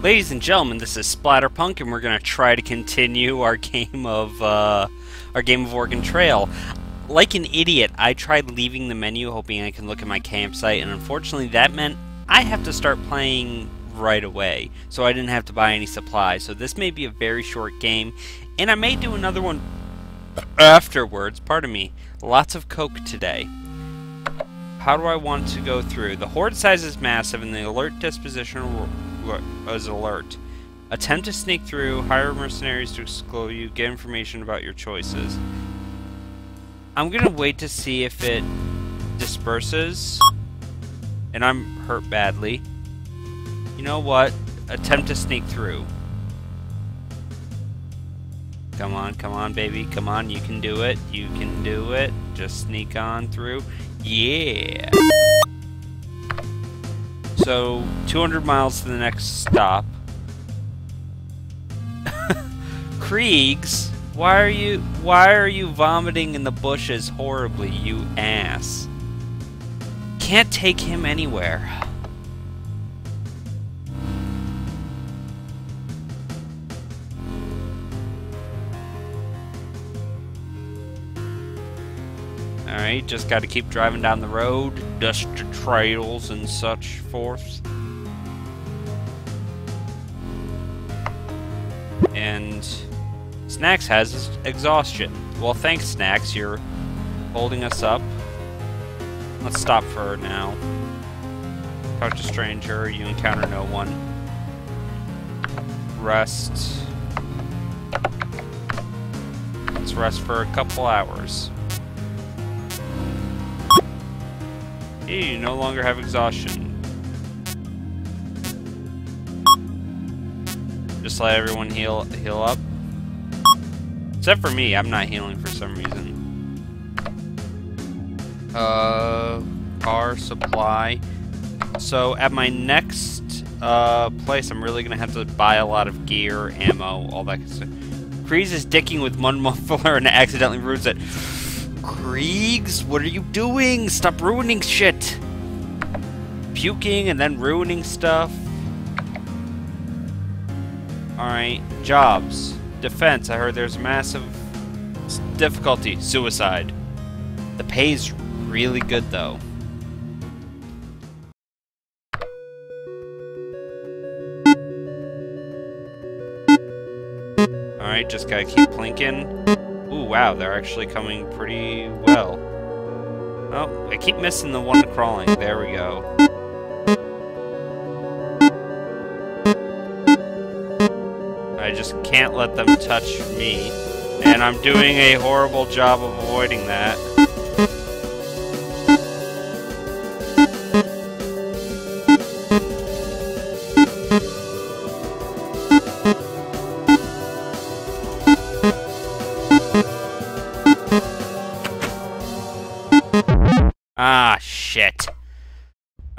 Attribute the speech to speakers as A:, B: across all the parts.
A: Ladies and gentlemen, this is Splatterpunk, and we're gonna try to continue our game of uh, our game of Organ Trail. Like an idiot, I tried leaving the menu hoping I can look at my campsite, and unfortunately that meant I have to start playing right away, so I didn't have to buy any supplies. So this may be a very short game, and I may do another one afterwards. Pardon me. Lots of coke today. How do I want to go through? The horde size is massive, and the alert disposition is alert. Attempt to sneak through, hire mercenaries to explode you, get information about your choices. I'm gonna wait to see if it disperses. And I'm hurt badly. You know what? Attempt to sneak through. Come on, come on, baby. Come on, you can do it. You can do it. Just sneak on through. Yeah! So, 200 miles to the next stop. Kriegs, why are you why are you vomiting in the bushes horribly, you ass? Can't take him anywhere. Just gotta keep driving down the road, dust trails and such forth. And Snacks has exhaustion. Well, thanks, Snacks. You're holding us up. Let's stop for now. Talk to stranger. You encounter no one. Rest. Let's rest for a couple hours. You no longer have exhaustion. Just let everyone heal heal up. Except for me, I'm not healing for some reason. Uh, car supply. So at my next uh, place, I'm really gonna have to buy a lot of gear, ammo, all that kind of stuff. Kriegs is dicking with one muffler and accidentally ruins it. Kriegs, what are you doing? Stop ruining shit! Puking and then ruining stuff. Alright, jobs. Defense, I heard there's massive difficulty. Suicide. The pay's really good, though. Alright, just gotta keep plinking. Wow, they're actually coming pretty well. Oh, I keep missing the one crawling. There we go. I just can't let them touch me. And I'm doing a horrible job of avoiding that.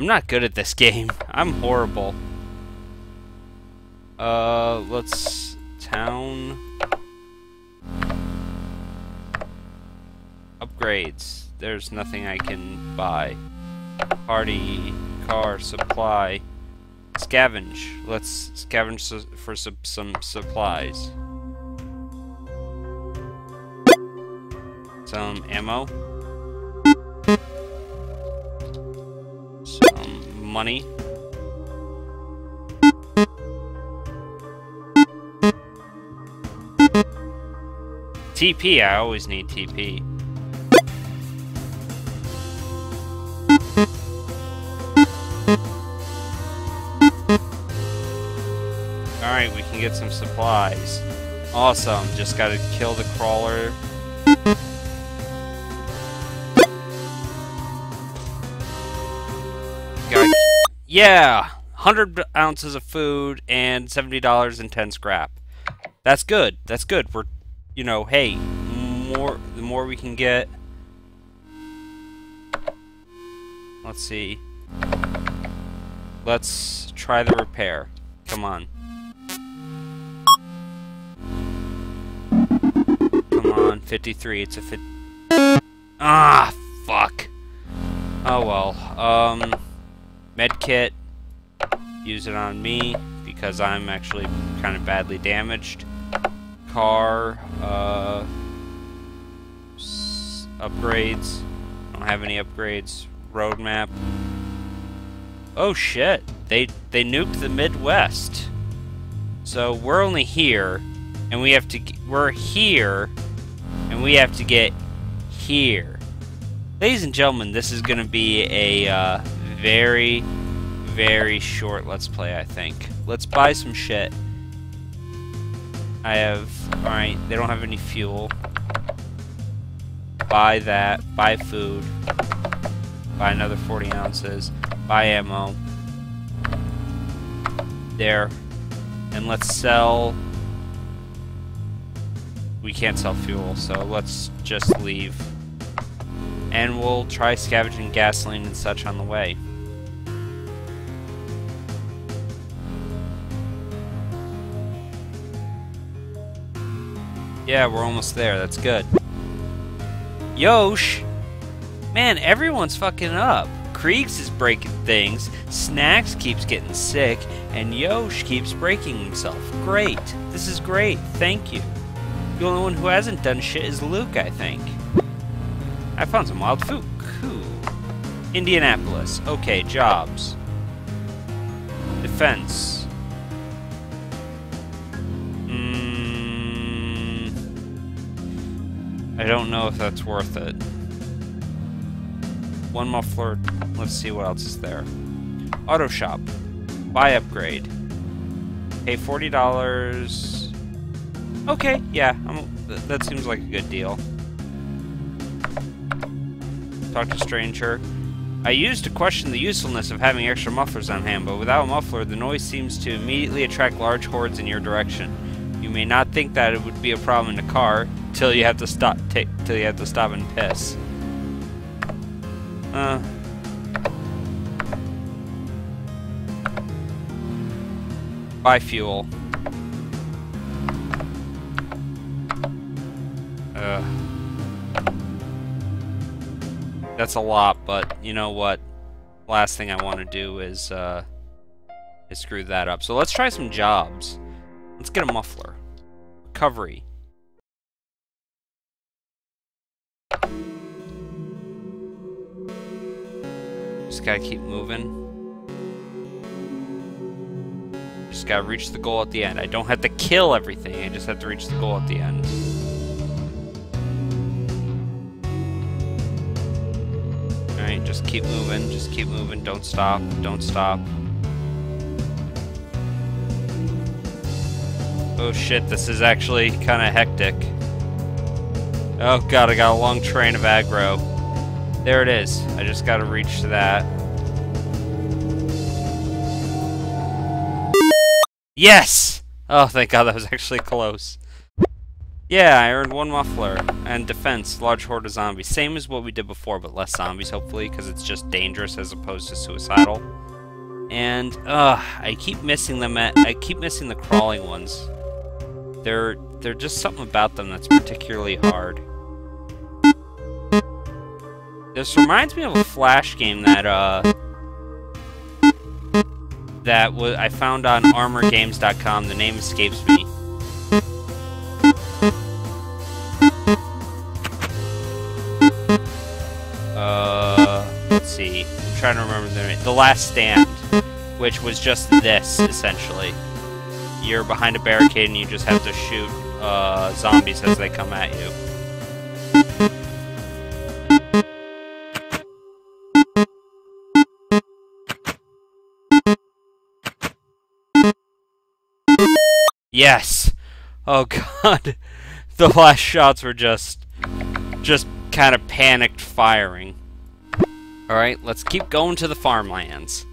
A: Not good at this game. I'm horrible. Uh, let's... Town... Upgrades. There's nothing I can buy. Party, car, supply. Scavenge. Let's scavenge su for su some supplies. Some ammo. Money. TP, I always need TP. Alright, we can get some supplies. Awesome, just gotta kill the crawler. Yeah! 100 ounces of food and $70 in 10 scrap. That's good. That's good. We're, you know, hey, more the more we can get. Let's see. Let's try the repair. Come on. Come on, 53. It's a fit. Ah, fuck. Oh well. Um, medkit. use it on me because I'm actually kind of badly damaged. Car, uh, upgrades. Don't have any upgrades. Roadmap. Oh shit! They they nuked the Midwest. So we're only here, and we have to. We're here, and we have to get here. Ladies and gentlemen, this is going to be a uh, very, very short Let's Play, I think. Let's buy some shit. I have... Alright, they don't have any fuel. Buy that. Buy food. Buy another 40 ounces. Buy ammo. There. And let's sell... We can't sell fuel, so let's just leave and we'll try scavenging gasoline and such on the way. Yeah, we're almost there. That's good. Yosh! Man, everyone's fucking up. Kriegs is breaking things, Snacks keeps getting sick, and Yosh keeps breaking himself. Great. This is great. Thank you. The only one who hasn't done shit is Luke, I think. I found some wild food. Cool. Indianapolis. Okay, jobs. Defense. I don't know if that's worth it. One muffler. Let's see what else is there. Auto shop. Buy upgrade. Pay $40. Okay, yeah, I'm, that seems like a good deal. Talk to stranger. I used to question the usefulness of having extra mufflers on hand, but without a muffler, the noise seems to immediately attract large hordes in your direction. You may not think that it would be a problem in a car till you have to stop take till you have to stop and piss. Uh. Buy fuel. Uh. That's a lot, but you know what? Last thing I want to do is, uh, is screw that up. So let's try some jobs. Let's get a muffler. Recovery. Just gotta keep moving. Just gotta reach the goal at the end. I don't have to kill everything, I just have to reach the goal at the end. Alright, just keep moving. Just keep moving. Don't stop. Don't stop. Oh shit, this is actually kind of hectic. Oh god, I got a long train of aggro. There it is. I just gotta reach to that. Yes! Oh, thank god, that was actually close. Yeah, I earned one muffler. And defense, large horde of zombies. Same as what we did before, but less zombies, hopefully, because it's just dangerous as opposed to suicidal. And, ugh, I keep missing them at- I keep missing the crawling ones. They're- they're just something about them that's particularly hard. This reminds me of a Flash game that, uh... That I found on ArmorGames.com. The name escapes me. Uh, let's see. I'm trying to remember the name. The Last Stand, which was just this, essentially. You're behind a barricade and you just have to shoot uh, zombies as they come at you. Yes! Oh god. The last shots were just... just kind of panicked firing. Alright, let's keep going to the farmlands.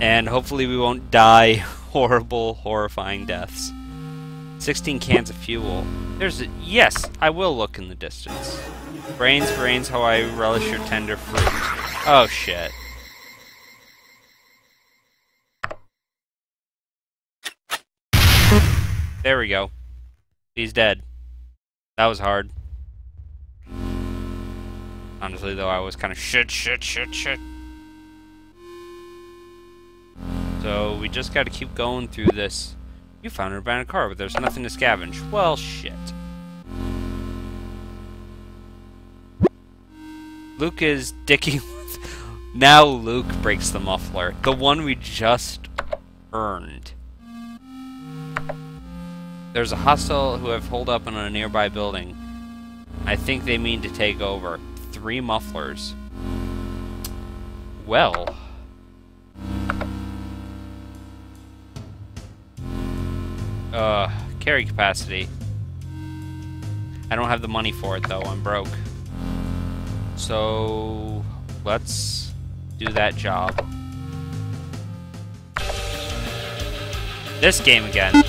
A: And hopefully we won't die horrible, horrifying deaths. 16 cans of fuel. There's a... Yes, I will look in the distance. Brains, brains, how I relish your tender fruit. Oh, shit. There we go. He's dead. That was hard. Honestly, though, I was kind of shit, shit, shit, shit. So we just gotta keep going through this. You found an abandoned car, but there's nothing to scavenge. Well, shit. Luke is dicking with... Now Luke breaks the muffler. The one we just earned. There's a hostile who have holed up in a nearby building. I think they mean to take over. Three mufflers. Well... Uh, carry capacity. I don't have the money for it, though. I'm broke. So, let's do that job. This game again.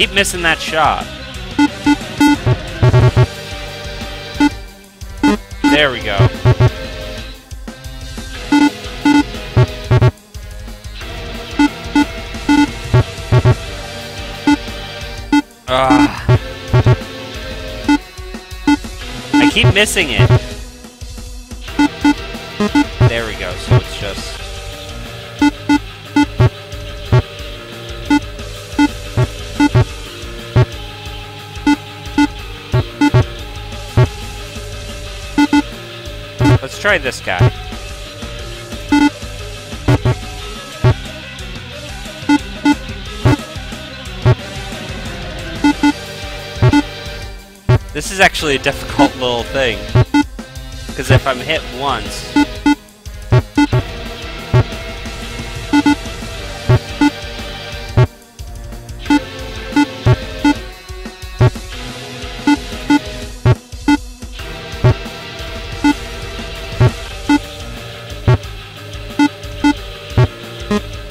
A: Keep missing that shot. There we go. Ah. I keep missing it. There we go, so it's just... Let's try this guy. This is actually a difficult little thing. Because if I'm hit once...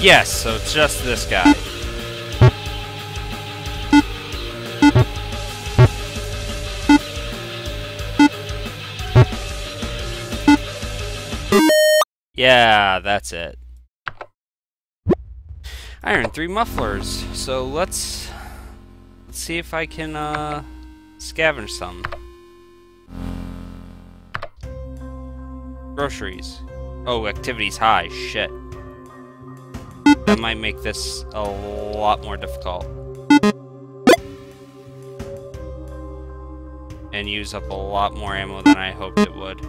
A: Yes, so it's just this guy. Yeah, that's it. I earned three mufflers, so let's let's see if I can uh, scavenge some. Groceries. Oh, activity's high. Shit. That might make this a lot more difficult. And use up a lot more ammo than I hoped it would.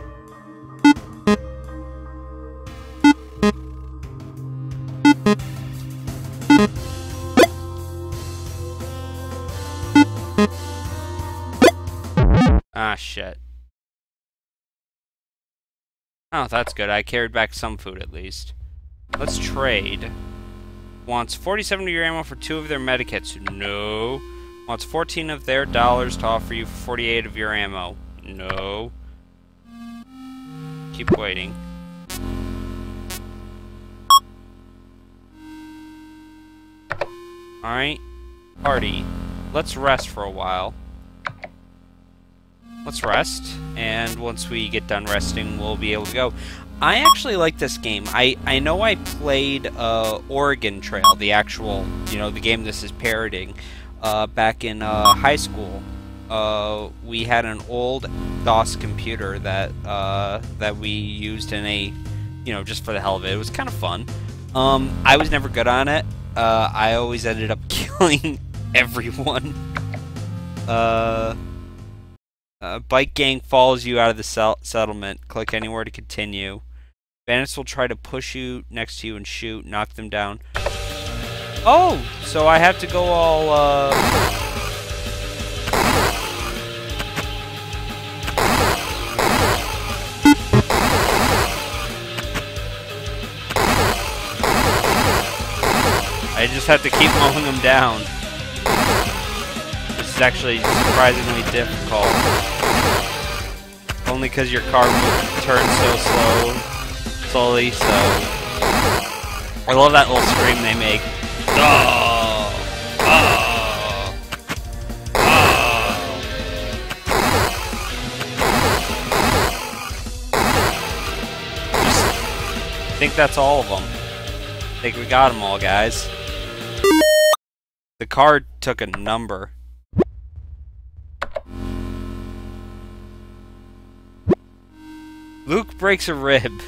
A: Ah, shit. Oh, that's good. I carried back some food, at least. Let's trade. Wants 47 of your ammo for two of their medikits. No. Wants 14 of their dollars to offer you 48 of your ammo. No. Keep waiting. Alright. Party. Let's rest for a while. Let's rest, and once we get done resting, we'll be able to go. I actually like this game. I, I know I played uh, Oregon Trail, the actual, you know, the game this is parroting, uh, back in uh, high school. Uh, we had an old DOS computer that uh, that we used in a, you know, just for the hell of it. It was kind of fun. Um, I was never good on it. Uh, I always ended up killing everyone. Bike gang follows you out of the settlement. Click anywhere to continue. Bandits will try to push you next to you and shoot, knock them down. Oh, so I have to go all, uh... I just have to keep mowing them down. This is actually surprisingly difficult. Only because your car turns so slow slowly, so... I love that little scream they make. Oh! Oh! Oh! Just think that's all of them. I think we got them all, guys. The card took a number. Luke breaks a rib.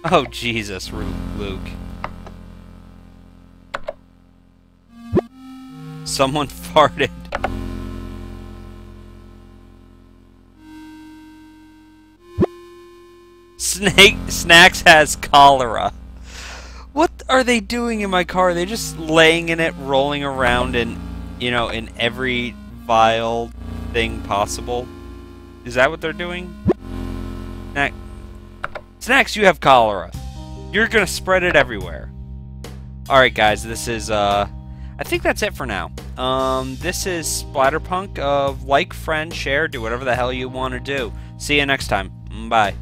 A: Oh, Jesus, Luke. Someone farted. Snake Snacks has cholera. What are they doing in my car? They're just laying in it, rolling around in, you know, in every vile thing possible. Is that what they're doing? Snacks, you have cholera. You're gonna spread it everywhere. Alright guys, this is, uh... I think that's it for now. Um, this is Splatterpunk of like, friend, share, do whatever the hell you want to do. See you next time. Bye.